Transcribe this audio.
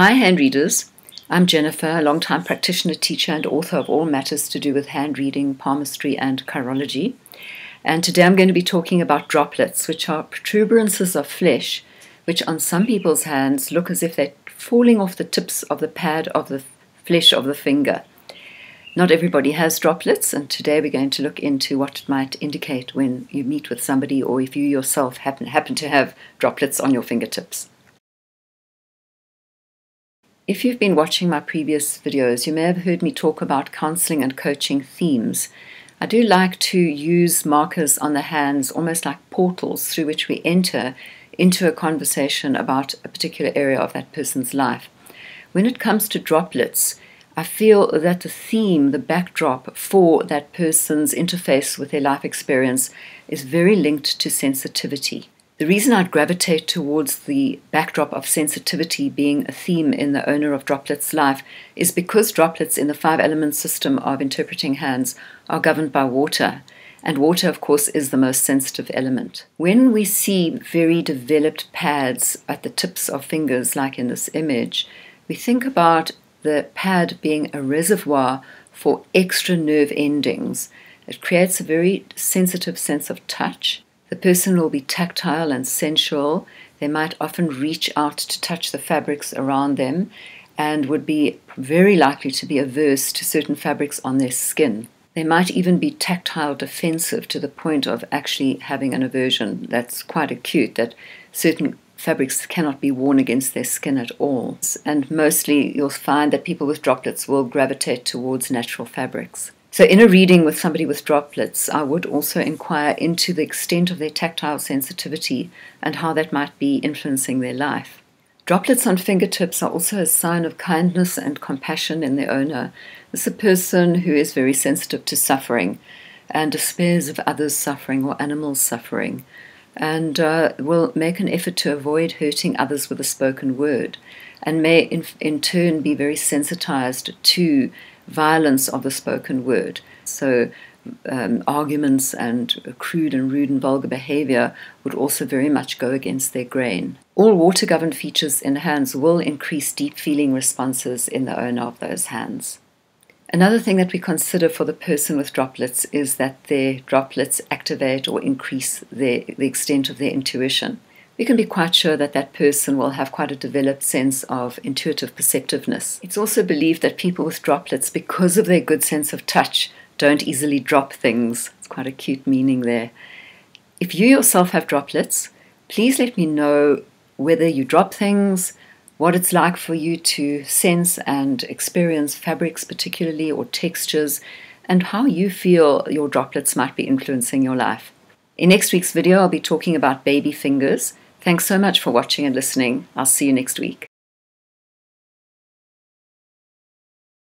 Hi, hand readers. I'm Jennifer, a long-time practitioner, teacher, and author of all matters to do with hand reading, palmistry, and chirology. And today I'm going to be talking about droplets, which are protuberances of flesh, which on some people's hands look as if they're falling off the tips of the pad of the flesh of the finger. Not everybody has droplets, and today we're going to look into what it might indicate when you meet with somebody or if you yourself happen, happen to have droplets on your fingertips. If you've been watching my previous videos, you may have heard me talk about counseling and coaching themes. I do like to use markers on the hands almost like portals through which we enter into a conversation about a particular area of that person's life. When it comes to droplets, I feel that the theme, the backdrop for that person's interface with their life experience is very linked to sensitivity. The reason I'd gravitate towards the backdrop of sensitivity being a theme in the owner of droplets' life is because droplets in the five element system of interpreting hands are governed by water. And water, of course, is the most sensitive element. When we see very developed pads at the tips of fingers, like in this image, we think about the pad being a reservoir for extra nerve endings. It creates a very sensitive sense of touch the person will be tactile and sensual. They might often reach out to touch the fabrics around them and would be very likely to be averse to certain fabrics on their skin. They might even be tactile defensive to the point of actually having an aversion that's quite acute, that certain fabrics cannot be worn against their skin at all. And mostly you'll find that people with droplets will gravitate towards natural fabrics. So, in a reading with somebody with droplets, I would also inquire into the extent of their tactile sensitivity and how that might be influencing their life. Droplets on fingertips are also a sign of kindness and compassion in the owner. This is a person who is very sensitive to suffering and despairs of others' suffering or animals' suffering, and uh, will make an effort to avoid hurting others with a spoken word, and may in, in turn be very sensitized to violence of the spoken word. So, um, arguments and crude and rude and vulgar behavior would also very much go against their grain. All water governed features in hands will increase deep feeling responses in the owner of those hands. Another thing that we consider for the person with droplets is that their droplets activate or increase their, the extent of their intuition we can be quite sure that that person will have quite a developed sense of intuitive perceptiveness. It's also believed that people with droplets, because of their good sense of touch, don't easily drop things. It's quite a cute meaning there. If you yourself have droplets, please let me know whether you drop things, what it's like for you to sense and experience fabrics, particularly, or textures, and how you feel your droplets might be influencing your life. In next week's video, I'll be talking about baby fingers Thanks so much for watching and listening. I'll see you next week.